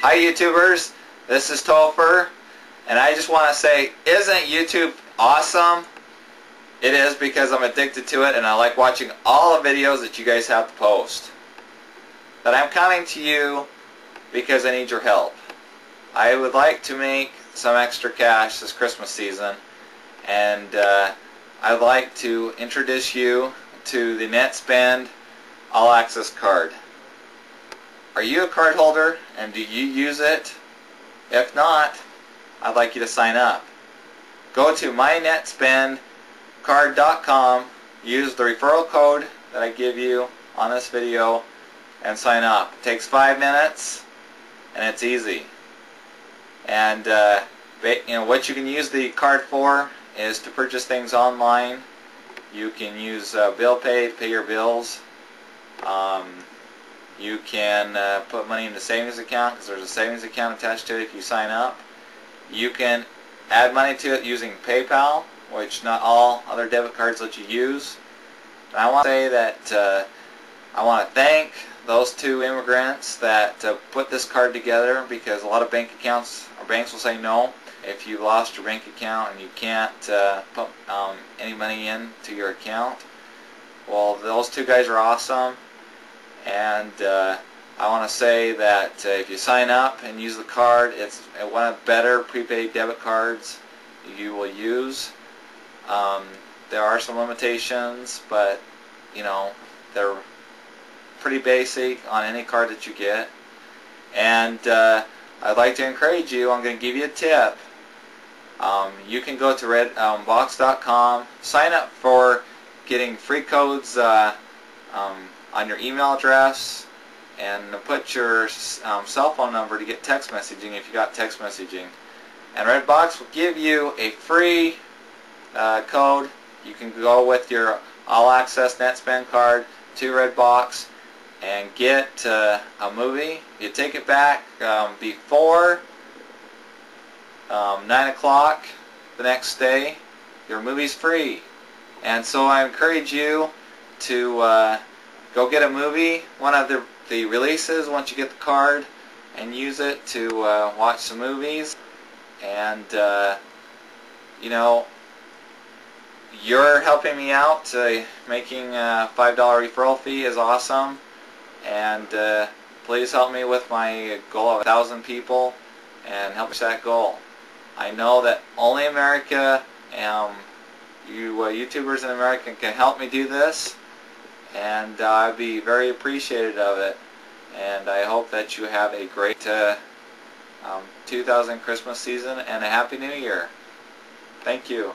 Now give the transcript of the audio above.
Hi YouTubers, this is Topher, and I just want to say, isn't YouTube awesome? It is because I'm addicted to it and I like watching all the videos that you guys have to post. But I'm coming to you because I need your help. I would like to make some extra cash this Christmas season and uh, I'd like to introduce you to the NetSpend All Access card. Are you a card holder and do you use it? If not, I'd like you to sign up. Go to mynetspendcard.com, use the referral code that I give you on this video, and sign up. It takes five minutes, and it's easy. And uh, you know what you can use the card for is to purchase things online. You can use uh, bill pay to pay your bills. Um, you can uh, put money in the savings account because there's a savings account attached to it if you sign up. You can add money to it using PayPal, which not all other debit cards let you use. And I want to say that uh, I want to thank those two immigrants that uh, put this card together because a lot of bank accounts or banks will say no if you lost your bank account and you can't uh, put um, any money in to your account. Well, those two guys are awesome and uh, I want to say that uh, if you sign up and use the card, it's one of the better prepaid debit cards you will use. Um, there are some limitations, but you know they're pretty basic on any card that you get. And uh, I'd like to encourage you. I'm going to give you a tip. Um, you can go to redbox.com, um, sign up for getting free codes. Uh, um, on your email address and put your um, cell phone number to get text messaging if you got text messaging. And Redbox will give you a free uh, code. You can go with your All Access NetSpend card to Redbox and get uh, a movie. You take it back um, before um, 9 o'clock the next day. Your movie's free. And so I encourage you to uh, go get a movie, one of the, the releases once you get the card, and use it to uh, watch some movies. And, uh, you know, you're helping me out. Uh, making a $5 referral fee is awesome. And uh, please help me with my goal of a 1,000 people and help reach that goal. I know that only America, um, you uh, YouTubers in America can help me do this and uh, I'd be very appreciative of it and I hope that you have a great uh, um, 2000 Christmas season and a Happy New Year. Thank you.